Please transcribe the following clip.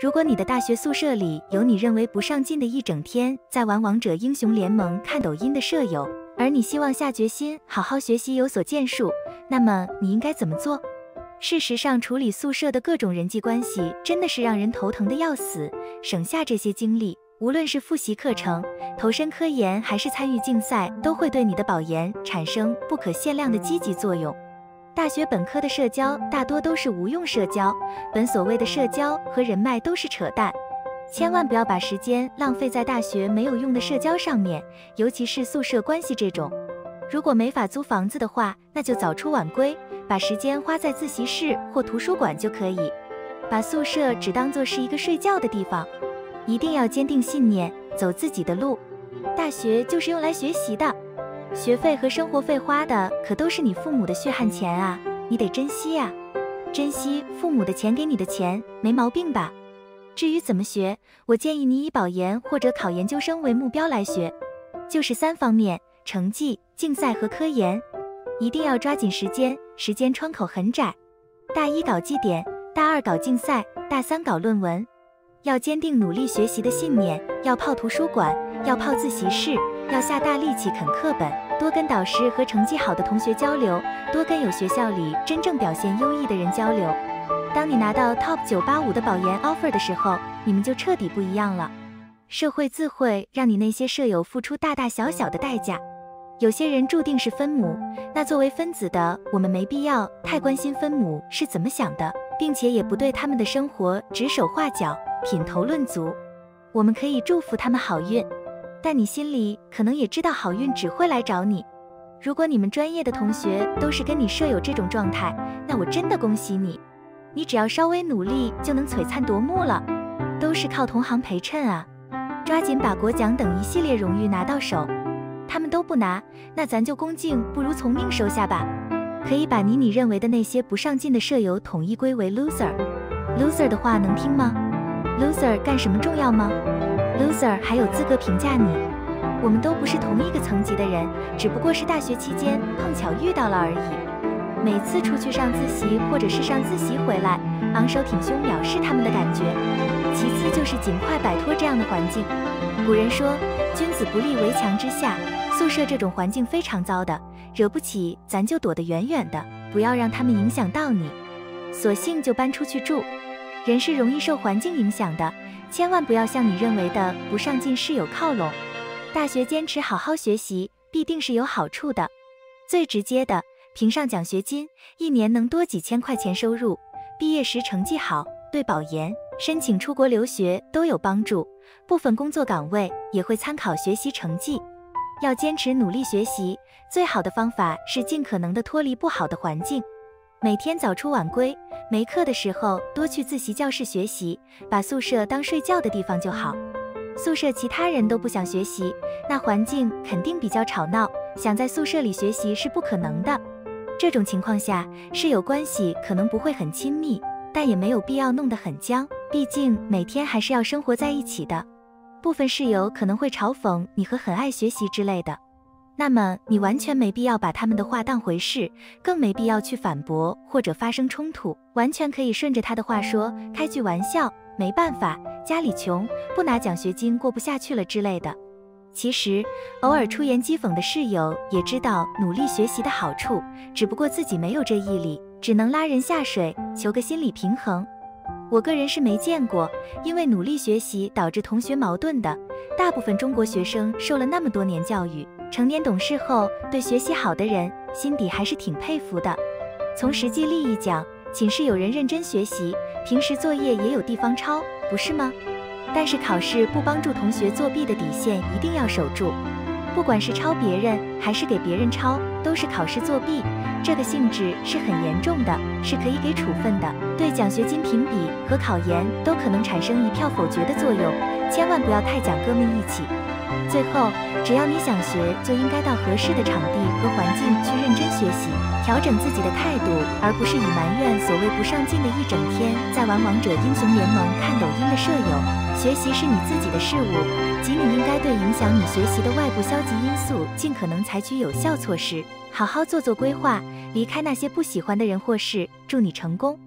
如果你的大学宿舍里有你认为不上进的一整天在玩王者英雄联盟、看抖音的舍友，而你希望下决心好好学习有所建树，那么你应该怎么做？事实上，处理宿舍的各种人际关系真的是让人头疼的要死。省下这些精力，无论是复习课程、投身科研，还是参与竞赛，都会对你的保研产生不可限量的积极作用。大学本科的社交大多都是无用社交，本所谓的社交和人脉都是扯淡，千万不要把时间浪费在大学没有用的社交上面，尤其是宿舍关系这种。如果没法租房子的话，那就早出晚归，把时间花在自习室或图书馆就可以，把宿舍只当做是一个睡觉的地方。一定要坚定信念，走自己的路。大学就是用来学习的。学费和生活费花的可都是你父母的血汗钱啊，你得珍惜呀，珍惜父母的钱给你的钱，没毛病吧？至于怎么学，我建议你以保研或者考研究生为目标来学，就是三方面：成绩、竞赛和科研，一定要抓紧时间，时间窗口很窄。大一搞绩点，大二搞竞赛，大三搞论文，要坚定努力学习的信念，要泡图书馆，要泡自习室。要下大力气啃课本，多跟导师和成绩好的同学交流，多跟有学校里真正表现优异的人交流。当你拿到 Top 九八五的保研 offer 的时候，你们就彻底不一样了。社会自会让你那些舍友付出大大小小的代价。有些人注定是分母，那作为分子的我们没必要太关心分母是怎么想的，并且也不对他们的生活指手画脚、品头论足。我们可以祝福他们好运。但你心里可能也知道，好运只会来找你。如果你们专业的同学都是跟你舍友这种状态，那我真的恭喜你，你只要稍微努力就能璀璨夺目了。都是靠同行陪衬啊，抓紧把国奖等一系列荣誉拿到手。他们都不拿，那咱就恭敬不如从命收下吧。可以把你你认为的那些不上进的舍友统一归为 loser。loser 的话能听吗？loser 干什么重要吗？loser 还有资格评价你？我们都不是同一个层级的人，只不过是大学期间碰巧遇到了而已。每次出去上自习或者是上自习回来，昂首挺胸藐视他们的感觉。其次就是尽快摆脱这样的环境。古人说，君子不立围墙之下。宿舍这种环境非常糟的，惹不起咱就躲得远远的，不要让他们影响到你。索性就搬出去住。人是容易受环境影响的。千万不要向你认为的不上进室友靠拢。大学坚持好好学习，必定是有好处的。最直接的，评上奖学金，一年能多几千块钱收入；毕业时成绩好，对保研、申请出国留学都有帮助。部分工作岗位也会参考学习成绩。要坚持努力学习，最好的方法是尽可能的脱离不好的环境。每天早出晚归，没课的时候多去自习教室学习，把宿舍当睡觉的地方就好。宿舍其他人都不想学习，那环境肯定比较吵闹，想在宿舍里学习是不可能的。这种情况下，室友关系可能不会很亲密，但也没有必要弄得很僵，毕竟每天还是要生活在一起的。部分室友可能会嘲讽你和很爱学习之类的。那么你完全没必要把他们的话当回事，更没必要去反驳或者发生冲突，完全可以顺着他的话说，开句玩笑，没办法，家里穷，不拿奖学金过不下去了之类的。其实偶尔出言讥讽的室友也知道努力学习的好处，只不过自己没有这毅力，只能拉人下水，求个心理平衡。我个人是没见过因为努力学习导致同学矛盾的，大部分中国学生受了那么多年教育。成年懂事后，对学习好的人心底还是挺佩服的。从实际利益讲，寝室有人认真学习，平时作业也有地方抄，不是吗？但是考试不帮助同学作弊的底线一定要守住。不管是抄别人还是给别人抄，都是考试作弊，这个性质是很严重的，是可以给处分的，对奖学金评比和考研都可能产生一票否决的作用。千万不要太讲哥们义气。最后，只要你想学，就应该到合适的场地和环境去认真学习，调整自己的态度，而不是以埋怨所谓不上进的一整天在玩王者英雄联盟、看抖音的舍友。学习是你自己的事物，仅你应该对影响你学习的外部消极因素尽可能采取有效措施，好好做做规划，离开那些不喜欢的人或事。祝你成功！